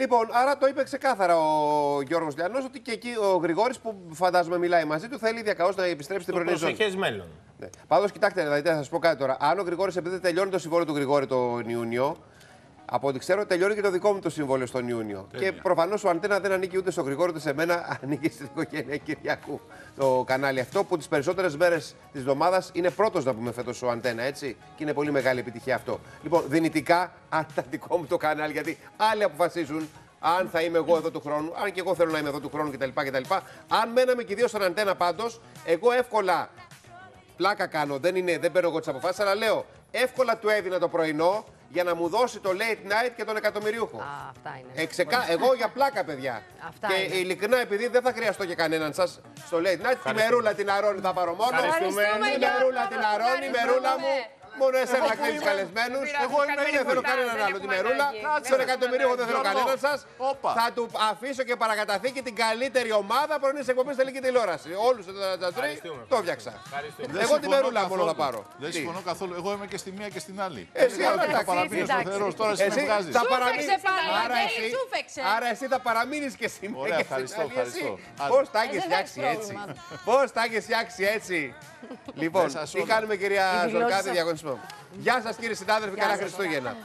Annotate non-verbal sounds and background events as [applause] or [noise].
Λοιπόν, άρα το είπε ξεκάθαρα ο Γιώργος Λιανός ότι και εκεί ο Γρηγόρης που φαντάζομαι μιλάει μαζί του θέλει διακαώς να επιστρέψει στην Το πρωινή ζώνη. προσεχές μέλλον. Ναι. Πάντω, κοιτάξτε, δηλαδή, θα σας πω κάτι τώρα. Αν ο Γρηγόρης, επειδή τελειώνει το συμβόλαιο του Γρηγόρη τον Ιούνιο, από ό,τι ξέρω, τελειώνει και το δικό μου το συμβόλαιο στον Ιούνιο. Και προφανώς ο Αντένα δεν ανήκει ούτε στο Γρηγόρη ούτε σε μένα, [laughs] ανήκει στην οικογένεια Κυριακού. Το κανάλι αυτό που τις περισσότερες μέρες της εβδομάδας είναι πρώτος να πούμε φέτος ο Αντένα, έτσι. Και είναι πολύ μεγάλη επιτυχία αυτό. Λοιπόν, δυνητικά, αν τα δικό μου το κανάλι, γιατί άλλοι αποφασίζουν αν θα είμαι εγώ εδώ του χρόνου, αν και εγώ θέλω να είμαι εδώ του χρόνου κτλ. κτλ. Αν μέναμε και οι δύο στον Αντένα πάντως, εγώ εύκολα πλάκα κάνω, δεν, είναι, δεν παίρνω εγώ τις αποφάσεις, αλλά λέω εύκολα του έδινα το πρωινό για να μου δώσει το late night και τον εκατομμυριούχο. Α, αυτά είναι. Εξεκα... Εγώ για πλάκα, παιδιά. Αυτά και είναι. ειλικρινά, επειδή δεν θα χρειαστώ και κανέναν σας στο late night, τη μερούλα την αρώνει θα πάρω μόνο. Ευχαριστούμε. Τη μερούλα την αρώνει, η μερούλα μου. Μόνο εσένα να κλείνεις καλεσμένους. Εγώ είμαι, δεν θέλω κανέναν άλλο. Τη μερούλα. Στον εκατομμυρίουχο δεν θέλω κανέναν σα. Όπα. Θα του αφήσω και παρακαταθήκη την καλύτερη ομάδα πρωινής εκπομπής στην ελληνική τηλεόραση. Όλους του τρει Ευχαριστούμε. το φτιάξα. Ευχαριστούμε. Δεν Εγώ τη συμφωνώ μερούλα μόνο καθόλου. θα πάρω. Δεν Τι; συμφωνώ καθόλου. Εγώ είμαι και στη μία και στην άλλη. Εσύ, Δεν αλλά θα εντάξει, παραμείνεις εντάξει. ο Θεός τώρα εσύ με Εσύ βγάζεις. θα παραμείνεις. πάλι, Άρα Βαγγέλη, εσύ, τσούφεξε. άρα εσύ θα παραμείνεις και στη μία Ωραία, και στην ευχαριστώ, άλλη εσύ. ευχαριστώ. Άντε. Πώ τα έχεις δεν φτιάξει έχεις έτσι; πρόβλημα. Πώς τα έχεις φτιάξει έτσι; Λοιπόν, Μέσα σε τι όλα. κάνουμε κυρία Οι δηλώσεις Ζωρκάδη σας. διαγωνισμό. Γεια σας κύριε συνάδελφοι, καλά σας. Χριστούγεννα.